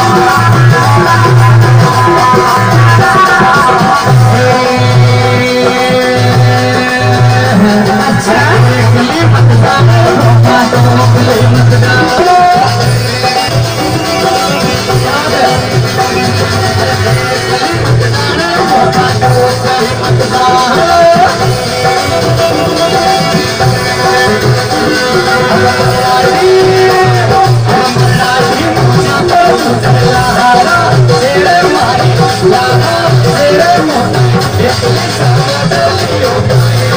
Bye. Let's have a belly, oh,